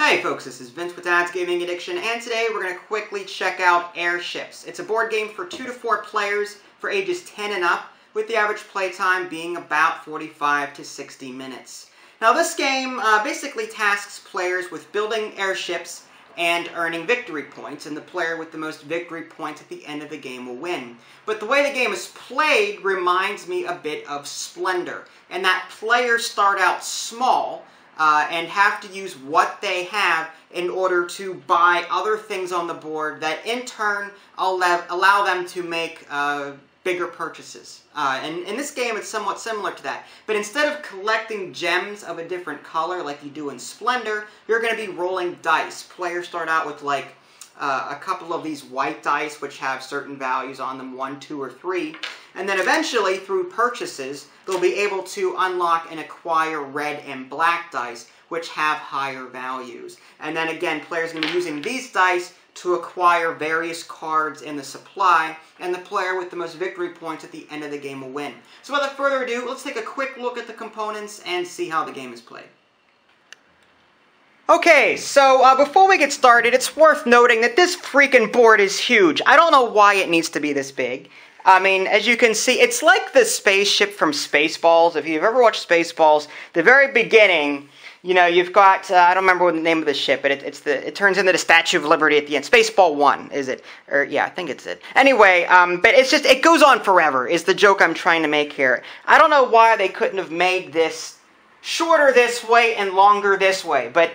Hey folks, this is Vince with Dad's Gaming Addiction, and today we're going to quickly check out Airships. It's a board game for 2 to 4 players for ages 10 and up, with the average playtime being about 45 to 60 minutes. Now this game uh, basically tasks players with building airships and earning victory points, and the player with the most victory points at the end of the game will win. But the way the game is played reminds me a bit of Splendor, and that players start out small, uh, and have to use what they have in order to buy other things on the board that in turn allow, allow them to make uh, bigger purchases. Uh, and in this game, it's somewhat similar to that. But instead of collecting gems of a different color like you do in Splendor, you're going to be rolling dice. Players start out with like uh, a couple of these white dice which have certain values on them, one, two, or three. And then eventually, through purchases, they'll be able to unlock and acquire red and black dice, which have higher values. And then again, players are going to be using these dice to acquire various cards in the supply, and the player with the most victory points at the end of the game will win. So without further ado, let's take a quick look at the components and see how the game is played. Okay, so uh, before we get started, it's worth noting that this freaking board is huge. I don't know why it needs to be this big. I mean, as you can see, it's like the spaceship from Spaceballs. If you've ever watched Spaceballs, the very beginning, you know, you've got, uh, I don't remember what the name of the ship, but it, it's the, it turns into the Statue of Liberty at the end. Spaceball 1, is it? Or, yeah, I think it's it. Anyway, um, but it's just, it goes on forever, is the joke I'm trying to make here. I don't know why they couldn't have made this shorter this way and longer this way, but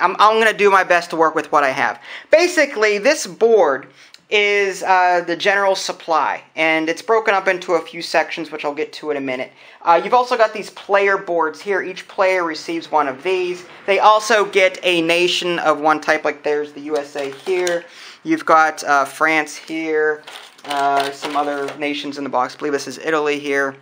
I'm, I'm going to do my best to work with what I have. Basically, this board is uh, the general supply, and it's broken up into a few sections, which I'll get to in a minute. Uh, you've also got these player boards here. Each player receives one of these. They also get a nation of one type, like there's the USA here. You've got uh, France here, uh, some other nations in the box. I believe this is Italy here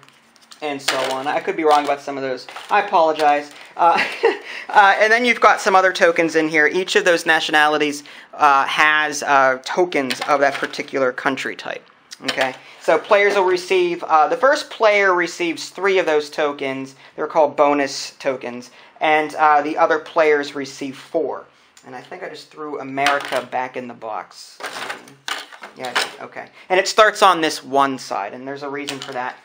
and so on. I could be wrong about some of those. I apologize. Uh, uh, and then you've got some other tokens in here. Each of those nationalities uh, has uh, tokens of that particular country type. Okay, so players will receive, uh, the first player receives three of those tokens. They're called bonus tokens. And uh, the other players receive four. And I think I just threw America back in the box. Yeah, okay. And it starts on this one side, and there's a reason for that.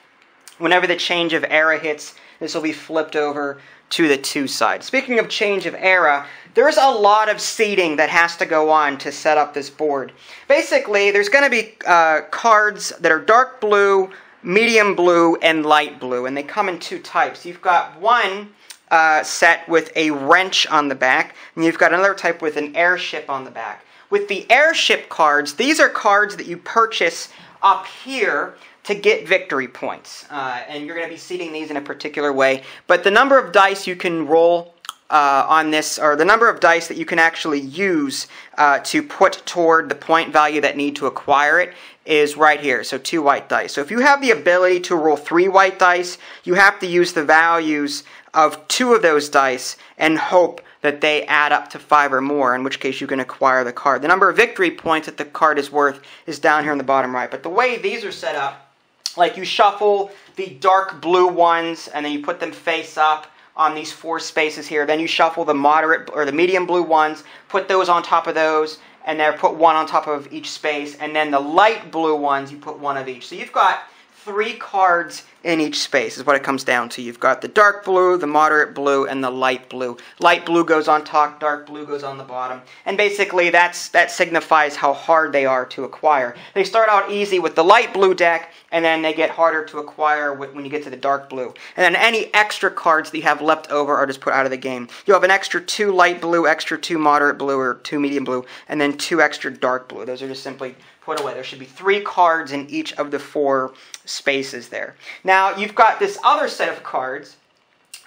Whenever the change of era hits, this will be flipped over to the two sides. Speaking of change of era, there's a lot of seeding that has to go on to set up this board. Basically, there's going to be uh, cards that are dark blue, medium blue, and light blue, and they come in two types. You've got one uh, set with a wrench on the back, and you've got another type with an airship on the back. With the airship cards, these are cards that you purchase up here to get victory points. Uh, and you're going to be seeding these in a particular way. But the number of dice you can roll uh, on this, or the number of dice that you can actually use uh, to put toward the point value that need to acquire it is right here. So two white dice. So if you have the ability to roll three white dice, you have to use the values of two of those dice and hope that they add up to five or more, in which case you can acquire the card. The number of victory points that the card is worth is down here in the bottom right. But the way these are set up, like you shuffle the dark blue ones and then you put them face up on these four spaces here. Then you shuffle the moderate or the medium blue ones, put those on top of those, and then put one on top of each space. And then the light blue ones, you put one of each. So you've got three cards in each space is what it comes down to. You've got the dark blue, the moderate blue, and the light blue. Light blue goes on top, dark blue goes on the bottom. And basically that's that signifies how hard they are to acquire. They start out easy with the light blue deck, and then they get harder to acquire when you get to the dark blue. And then any extra cards that you have left over are just put out of the game. You'll have an extra two light blue, extra two moderate blue, or two medium blue, and then two extra dark blue. Those are just simply put away. There should be three cards in each of the four spaces there. Now, you've got this other set of cards.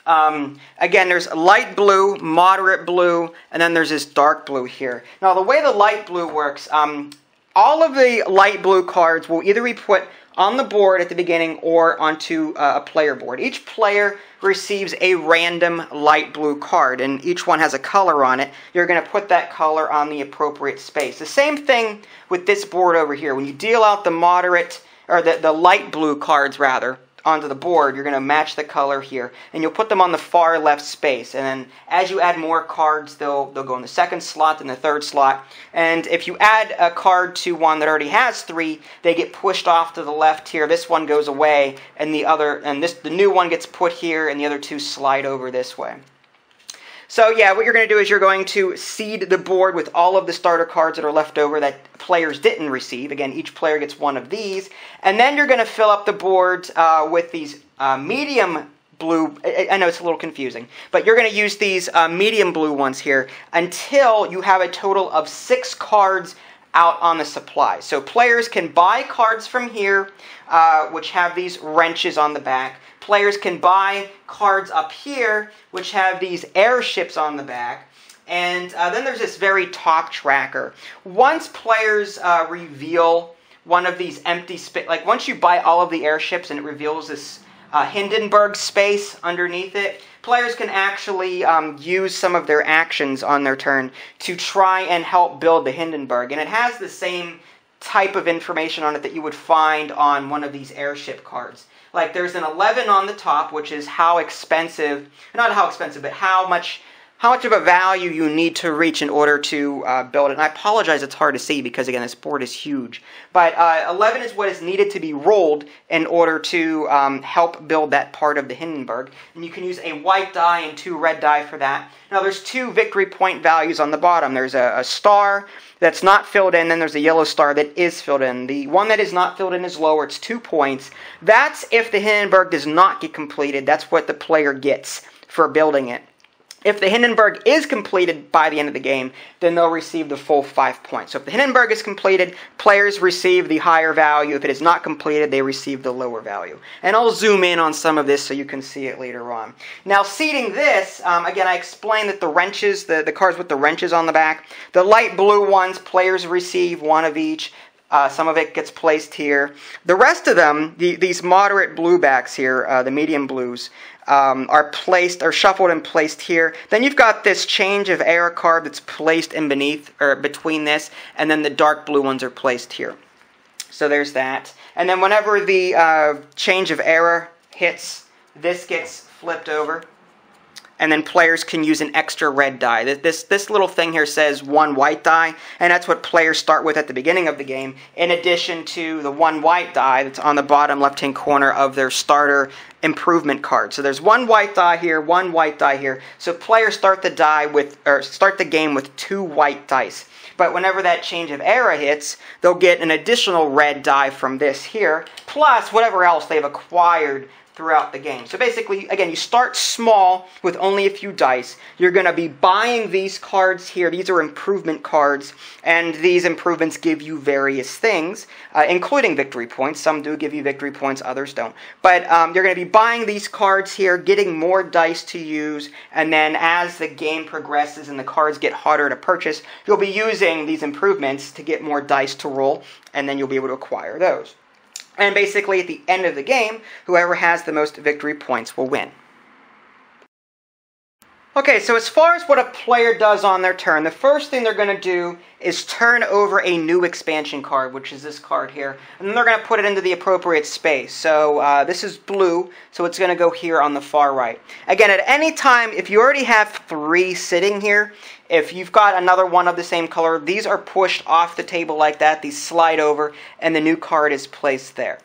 Um, again, there's light blue, moderate blue, and then there's this dark blue here. Now, the way the light blue works, um, all of the light blue cards will either be put on the board at the beginning or onto uh, a player board. Each player receives a random light blue card, and each one has a color on it. You're going to put that color on the appropriate space. The same thing with this board over here. When you deal out the moderate, or the, the light blue cards rather, onto the board, you're going to match the color here, and you'll put them on the far left space. And then as you add more cards, they'll they'll go in the second slot, then the third slot. And if you add a card to one that already has three, they get pushed off to the left here. This one goes away, and the other and this the new one gets put here, and the other two slide over this way. So yeah, what you're going to do is you're going to seed the board with all of the starter cards that are left over that players didn't receive. Again, each player gets one of these. And then you're going to fill up the board uh, with these uh, medium blue. I know it's a little confusing, but you're going to use these uh, medium blue ones here until you have a total of six cards out on the supply. So players can buy cards from here, uh, which have these wrenches on the back players can buy cards up here, which have these airships on the back. And uh, then there's this very top tracker. Once players uh, reveal one of these empty space, like once you buy all of the airships and it reveals this uh, Hindenburg space underneath it, players can actually um, use some of their actions on their turn to try and help build the Hindenburg. And it has the same type of information on it that you would find on one of these airship cards. Like there's an 11 on the top, which is how expensive, not how expensive, but how much how much of a value you need to reach in order to uh, build it. And I apologize, it's hard to see because, again, this board is huge. But uh, 11 is what is needed to be rolled in order to um, help build that part of the Hindenburg. And you can use a white die and two red die for that. Now, there's two victory point values on the bottom. There's a, a star that's not filled in, then there's a yellow star that is filled in. The one that is not filled in is lower, it's two points. That's if the Hindenburg does not get completed. That's what the player gets for building it. If the Hindenburg is completed by the end of the game, then they'll receive the full five points. So if the Hindenburg is completed, players receive the higher value. If it is not completed, they receive the lower value. And I'll zoom in on some of this so you can see it later on. Now, seeding this, um, again, I explained that the wrenches, the, the cards with the wrenches on the back, the light blue ones, players receive one of each. Uh, some of it gets placed here. The rest of them, the, these moderate bluebacks here, uh, the medium blues, um, are placed or shuffled and placed here. Then you've got this change of era card that's placed in beneath or between this, and then the dark blue ones are placed here. So there's that. And then whenever the uh, change of era hits, this gets flipped over and then players can use an extra red die. This, this little thing here says one white die, and that's what players start with at the beginning of the game, in addition to the one white die that's on the bottom left-hand corner of their starter improvement card. So there's one white die here, one white die here. So players start the die with, or start the game with two white dice. But whenever that change of era hits, they'll get an additional red die from this here, plus whatever else they've acquired throughout the game. So basically, again, you start small with only a few dice. You're going to be buying these cards here. These are improvement cards, and these improvements give you various things, uh, including victory points. Some do give you victory points, others don't. But um, you're going to be buying these cards here, getting more dice to use, and then as the game progresses and the cards get harder to purchase, you'll be using these improvements to get more dice to roll, and then you'll be able to acquire those. And basically, at the end of the game, whoever has the most victory points will win. Okay, so as far as what a player does on their turn, the first thing they're going to do is turn over a new expansion card, which is this card here, and then they're going to put it into the appropriate space. So uh, this is blue, so it's going to go here on the far right. Again, at any time, if you already have three sitting here, if you've got another one of the same color, these are pushed off the table like that, these slide over, and the new card is placed there.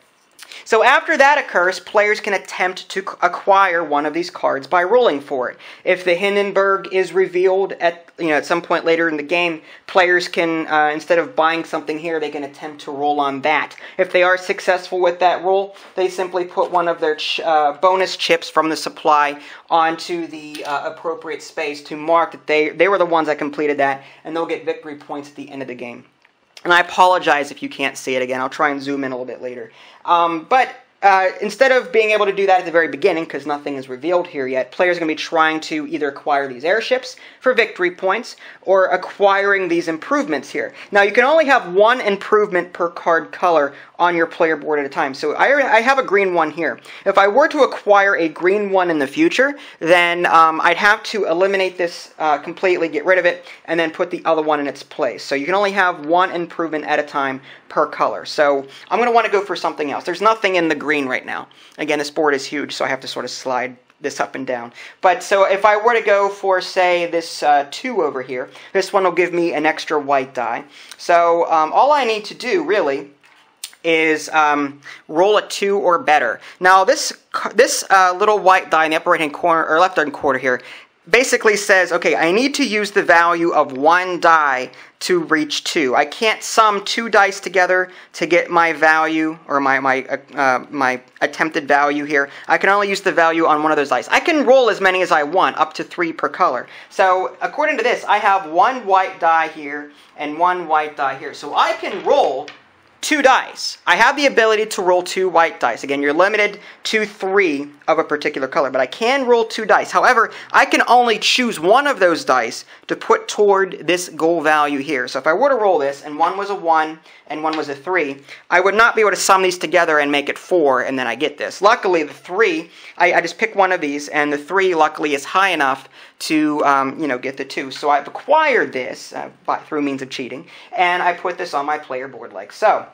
So after that occurs, players can attempt to acquire one of these cards by rolling for it. If the Hindenburg is revealed at you know at some point later in the game, players can uh, instead of buying something here, they can attempt to roll on that. If they are successful with that roll, they simply put one of their ch uh, bonus chips from the supply onto the uh, appropriate space to mark that they they were the ones that completed that, and they'll get victory points at the end of the game. And I apologize if you can't see it again. I'll try and zoom in a little bit later. Um, but uh, instead of being able to do that at the very beginning, because nothing is revealed here yet, players are going to be trying to either acquire these airships for victory points or acquiring these improvements here. Now, you can only have one improvement per card color on your player board at a time. So I, I have a green one here. If I were to acquire a green one in the future, then um, I'd have to eliminate this uh, completely, get rid of it, and then put the other one in its place. So you can only have one improvement at a time per color. So I'm going to want to go for something else. There's nothing in the green green right now. Again, this board is huge, so I have to sort of slide this up and down. But so if I were to go for, say, this uh, 2 over here, this one will give me an extra white die. So um, all I need to do, really, is um, roll a 2 or better. Now, this, this uh, little white die in the upper right-hand corner, or left-hand corner here, basically says, okay, I need to use the value of one die to reach two. I can't sum two dice together to get my value or my my uh, my attempted value here. I can only use the value on one of those dice. I can roll as many as I want, up to three per color. So according to this, I have one white die here and one white die here. So I can roll two dice. I have the ability to roll two white dice. Again, you're limited to three of a particular color, but I can roll two dice. However, I can only choose one of those dice to put toward this goal value here. So if I were to roll this, and one was a one and one was a three, I would not be able to sum these together and make it four, and then I get this. Luckily, the three, I, I just pick one of these, and the three, luckily, is high enough to, um, you know, get the two. So I've acquired this uh, by, through means of cheating, and I put this on my player board like so.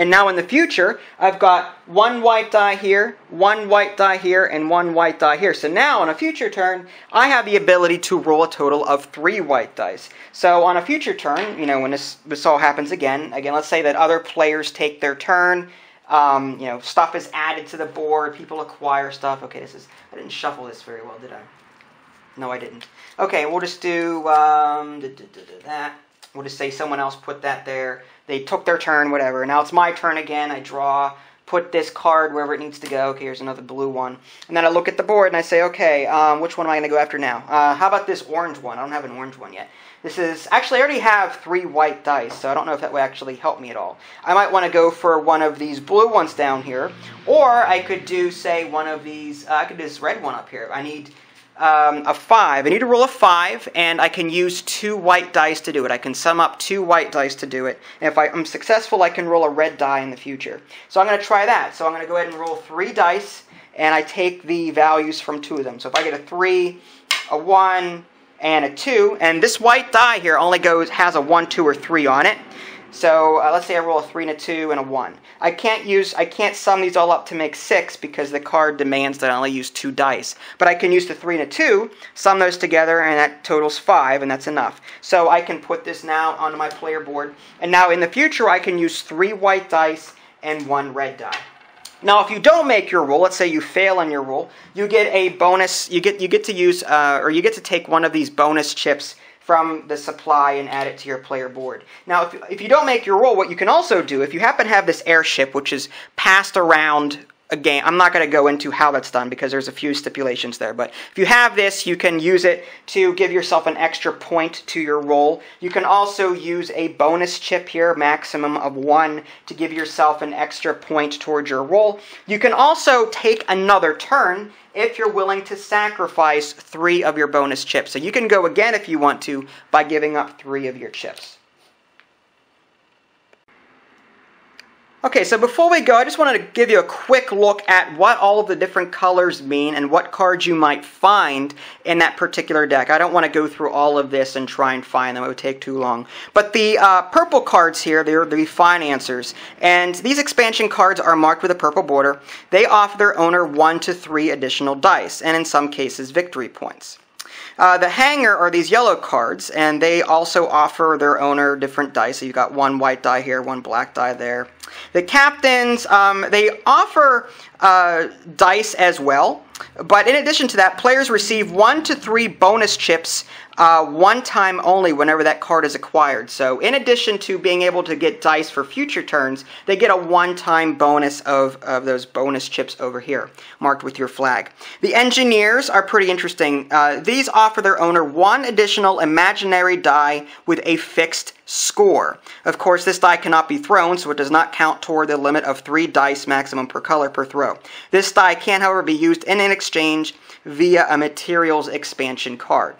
And now in the future, I've got one white die here, one white die here, and one white die here. So now on a future turn, I have the ability to roll a total of three white dice. So on a future turn, you know, when this, this all happens again, again, let's say that other players take their turn, um, you know, stuff is added to the board, people acquire stuff. Okay, this is, I didn't shuffle this very well, did I? No, I didn't. Okay, we'll just do um, that. We'll just say someone else put that there. They took their turn, whatever. Now it's my turn again. I draw, put this card wherever it needs to go. Okay, here's another blue one. And then I look at the board and I say, okay, um, which one am I going to go after now? Uh, how about this orange one? I don't have an orange one yet. This is, actually I already have three white dice, so I don't know if that would actually help me at all. I might want to go for one of these blue ones down here, or I could do, say, one of these, uh, I could do this red one up here. I need um, a 5. I need to roll a 5, and I can use two white dice to do it. I can sum up two white dice to do it. And if I, am successful, I can roll a red die in the future. So I'm going to try that. So I'm going to go ahead and roll three dice, and I take the values from two of them. So if I get a 3, a 1, and a 2, and this white die here only goes has a 1, 2, or 3 on it. So uh, let's say I roll a 3 and a 2 and a 1. I can't use, I can't sum these all up to make 6 because the card demands that I only use 2 dice. But I can use the 3 and a 2, sum those together, and that totals 5, and that's enough. So I can put this now onto my player board. And now in the future, I can use 3 white dice and 1 red die. Now, if you don't make your roll, let's say you fail on your roll, you get a bonus. You get you get to use, uh, or you get to take one of these bonus chips from the supply and add it to your player board. Now, if, if you don't make your roll, what you can also do, if you happen to have this airship, which is passed around a game. I'm not going to go into how that's done because there's a few stipulations there. But if you have this, you can use it to give yourself an extra point to your roll. You can also use a bonus chip here, maximum of one, to give yourself an extra point towards your roll. You can also take another turn if you're willing to sacrifice three of your bonus chips. So you can go again if you want to by giving up three of your chips. Okay, so before we go, I just wanted to give you a quick look at what all of the different colors mean and what cards you might find in that particular deck. I don't want to go through all of this and try and find them. It would take too long. But the uh, purple cards here, they're the financiers. And these expansion cards are marked with a purple border. They offer their owner one to three additional dice, and in some cases, victory points. Uh, the hangar are these yellow cards, and they also offer their owner different dice. So you've got one white die here, one black die there. The captains, um, they offer uh, dice as well, but in addition to that, players receive one to three bonus chips uh, one time only whenever that card is acquired. So in addition to being able to get dice for future turns, they get a one-time bonus of, of those bonus chips over here, marked with your flag. The engineers are pretty interesting. Uh, these offer their owner one additional imaginary die with a fixed score. Of course, this die cannot be thrown, so it does not count toward the limit of three dice maximum per color per throw. This die can, however, be used in an exchange via a materials expansion card.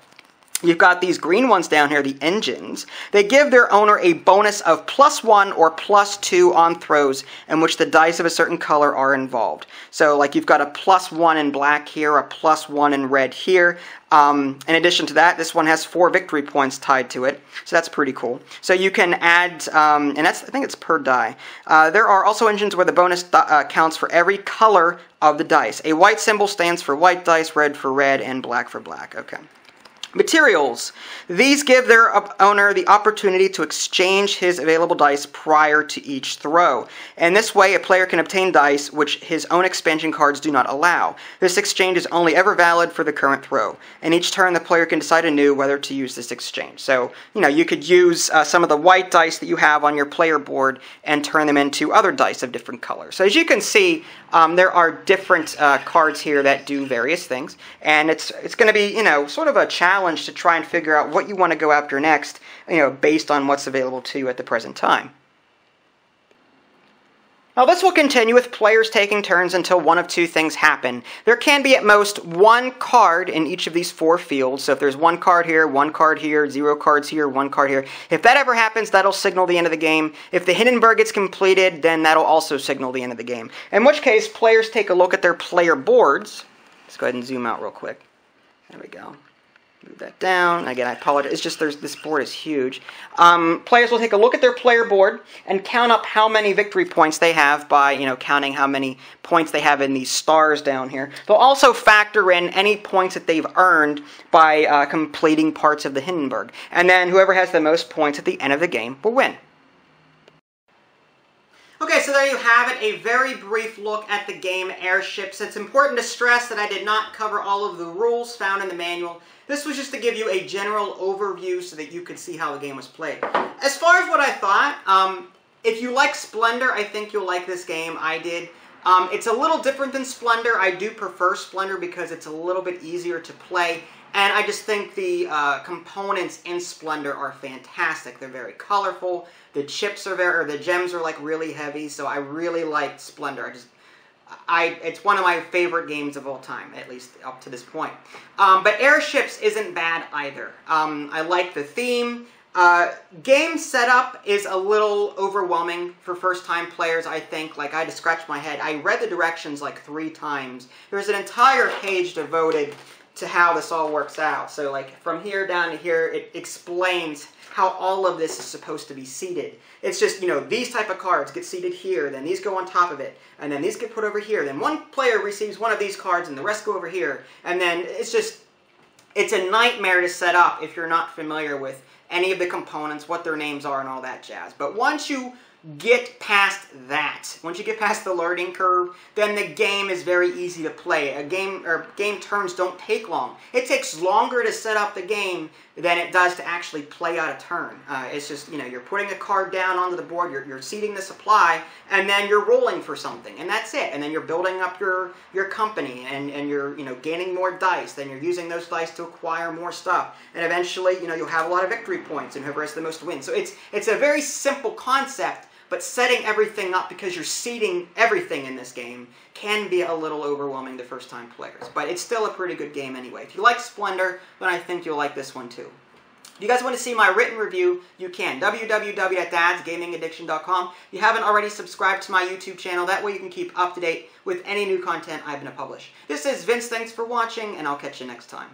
You've got these green ones down here, the engines. They give their owner a bonus of plus one or plus two on throws in which the dice of a certain color are involved. So, like you've got a plus one in black here, a plus one in red here. Um, in addition to that, this one has four victory points tied to it, so that's pretty cool. So you can add, um, and that's I think it's per die. Uh, there are also engines where the bonus uh, counts for every color of the dice. A white symbol stands for white dice, red for red, and black for black. Okay. Materials. These give their owner the opportunity to exchange his available dice prior to each throw. And this way, a player can obtain dice which his own expansion cards do not allow. This exchange is only ever valid for the current throw. And each turn, the player can decide anew whether to use this exchange. So, you know, you could use uh, some of the white dice that you have on your player board and turn them into other dice of different colors. So, as you can see, um, there are different uh, cards here that do various things. And it's, it's going to be, you know, sort of a challenge challenge to try and figure out what you want to go after next, you know, based on what's available to you at the present time. Now this will continue with players taking turns until one of two things happen. There can be at most one card in each of these four fields. So if there's one card here, one card here, zero cards here, one card here. If that ever happens, that'll signal the end of the game. If the Hindenburg gets completed, then that'll also signal the end of the game. In which case, players take a look at their player boards. Let's go ahead and zoom out real quick. There we go. Move that down. Again, I apologize. It's just there's, this board is huge. Um, players will take a look at their player board and count up how many victory points they have by, you know, counting how many points they have in these stars down here. They'll also factor in any points that they've earned by uh, completing parts of the Hindenburg. And then whoever has the most points at the end of the game will win. Okay, so there you have it, a very brief look at the game Airships. It's important to stress that I did not cover all of the rules found in the manual. This was just to give you a general overview so that you could see how the game was played. As far as what I thought, um, if you like Splendor, I think you'll like this game. I did. Um, it's a little different than Splendor. I do prefer Splendor because it's a little bit easier to play. And I just think the uh, components in Splendor are fantastic. They're very colorful. The chips are very, or the gems are like really heavy. So I really like Splendor. I just, I, it's one of my favorite games of all time, at least up to this point. Um, but Airships isn't bad either. Um, I like the theme. Uh, game setup is a little overwhelming for first-time players, I think. Like, I had to scratch my head. I read the directions like three times. There's an entire page devoted to how this all works out. So like from here down to here, it explains how all of this is supposed to be seeded. It's just, you know, these type of cards get seeded here, then these go on top of it, and then these get put over here. Then one player receives one of these cards and the rest go over here. And then it's just, it's a nightmare to set up if you're not familiar with any of the components, what their names are, and all that jazz. But once you get past that. Once you get past the learning curve, then the game is very easy to play. A game or game turns don't take long. It takes longer to set up the game than it does to actually play out a turn. Uh, it's just, you know, you're putting a card down onto the board, you're, you're seeding the supply, and then you're rolling for something, and that's it. And then you're building up your, your company, and, and you're, you know, gaining more dice, then you're using those dice to acquire more stuff. And eventually, you know, you'll have a lot of victory points, and whoever has the most wins. So it's, it's a very simple concept, but setting everything up because you're seeding everything in this game can be a little overwhelming to first-time players. But it's still a pretty good game anyway. If you like Splendor, then I think you'll like this one too. If you guys want to see my written review, you can. www.dadsgamingaddiction.com. If you haven't already subscribed to my YouTube channel, that way you can keep up to date with any new content I'm going to publish. This is Vince, thanks for watching, and I'll catch you next time.